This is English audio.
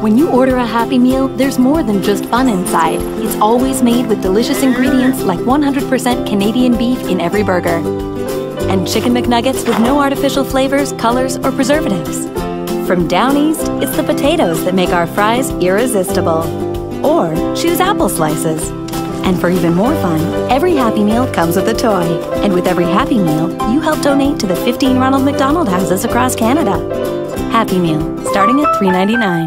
When you order a Happy Meal, there's more than just fun inside. It's always made with delicious ingredients like 100% Canadian beef in every burger. And Chicken McNuggets with no artificial flavors, colors, or preservatives. From down east, it's the potatoes that make our fries irresistible. Or choose apple slices. And for even more fun, every Happy Meal comes with a toy. And with every Happy Meal, you help donate to the 15 Ronald McDonald Houses across Canada. Happy Meal, starting at $3.99.